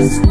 Hey!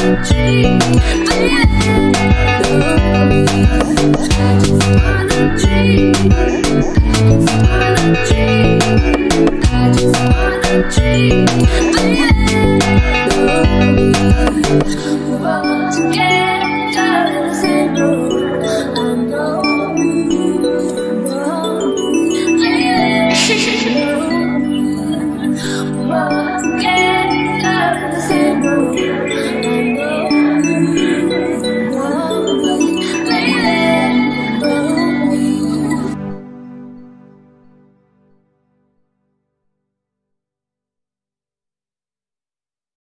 Dream, dream.